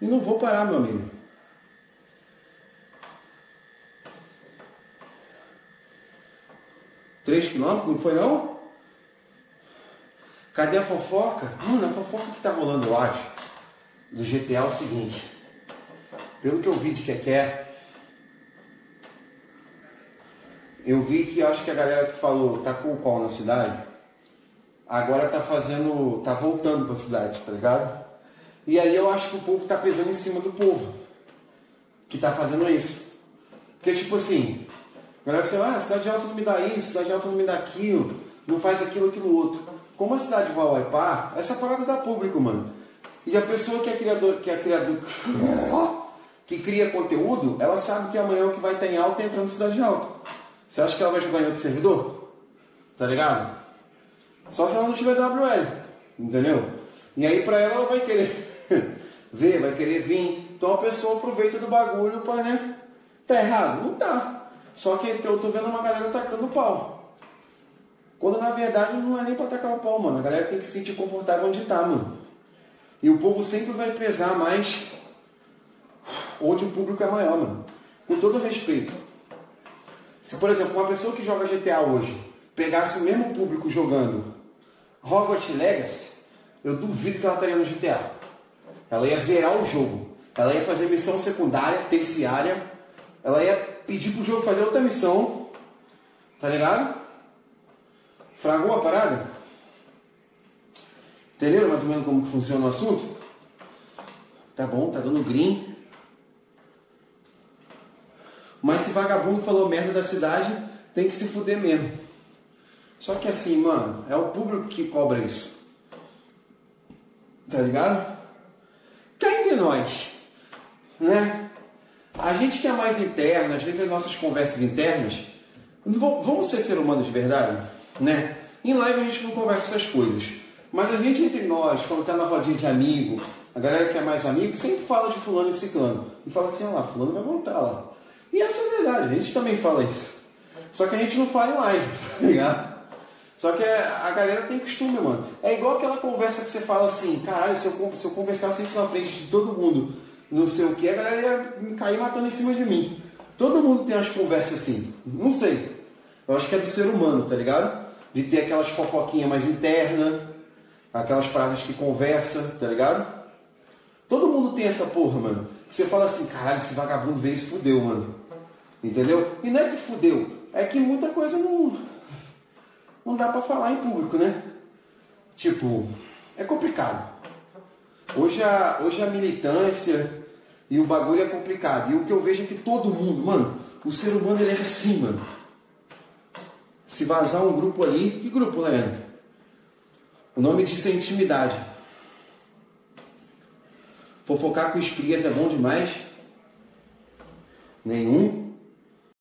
E não vou parar, meu amigo. Três quilômetros, não foi não? Cadê a fofoca? Mano, a fofoca que tá rolando, eu acho, do GTA é o seguinte. Pelo que eu vi de que quer, eu vi que acho que a galera que falou tá com o pau na cidade, agora tá fazendo. tá voltando pra cidade, tá ligado? E aí eu acho que o povo tá pesando em cima do povo que tá fazendo isso. Porque tipo assim, a galera fala, ah, cidade alta não me dá isso, cidade alta não me dá aquilo, não faz aquilo, aquilo outro. Como a cidade vai ao par, essa parada dá público, mano. E a pessoa que é criador, que é criador, que cria conteúdo, ela sabe que amanhã o que vai ter em alta é entrando na cidade alta. Você acha que ela vai jogar em outro servidor? Tá ligado? Só se ela não tiver WL, entendeu? E aí pra ela ela vai querer ver, vai querer vir. Então a pessoa aproveita do bagulho para, né? Tá errado? Não tá. Só que eu tô vendo uma galera tacando pau. Quando na verdade não é nem pra tacar o pau, mano. A galera tem que se sentir confortável onde tá, mano. E o povo sempre vai pesar mais onde o público é maior, mano. Com todo respeito. Se, por exemplo, uma pessoa que joga GTA hoje pegasse o mesmo público jogando Hogwarts Legacy, eu duvido que ela estaria no GTA. Ela ia zerar o jogo. Ela ia fazer missão secundária, terciária. Ela ia pedir pro jogo fazer outra missão. Tá ligado? Fragou a parada? Entenderam mais ou menos como funciona o assunto? Tá bom, tá dando green. Mas se vagabundo falou merda da cidade, tem que se fuder mesmo. Só que assim, mano, é o público que cobra isso. Tá ligado? Cá entre nós, né? A gente que é mais interno, às vezes as nossas conversas internas, vamos ser ser humanos de verdade, né? Em live a gente não conversa essas coisas. Mas a gente entre nós, quando tá na rodinha de amigo, a galera que é mais amigo, sempre fala de fulano e ciclano. E fala assim, olha lá, fulano vai voltar lá. E essa é a verdade, a gente também fala isso. Só que a gente não fala em live, tá ligado? Só que a galera tem costume, mano. É igual aquela conversa que você fala assim, caralho, se eu, se eu conversasse isso na frente de todo mundo, não sei o que, a galera ia me cair matando em cima de mim. Todo mundo tem umas conversas assim. Não sei. Eu acho que é do ser humano, tá ligado? De ter aquelas fofoquinhas mais internas, aquelas paradas que conversa, tá ligado? Todo mundo tem essa porra, mano. Você fala assim, caralho, esse vagabundo veio e se fudeu, mano. Entendeu? E não é que fudeu, é que muita coisa não, não dá para falar em público, né? Tipo, é complicado. Hoje a, hoje a militância e o bagulho é complicado. E o que eu vejo é que todo mundo, mano, o ser humano ele é assim, mano. Se vazar um grupo ali, que grupo, Leandro? O nome disso é intimidade. Fofocar com espias é bom demais? Nenhum.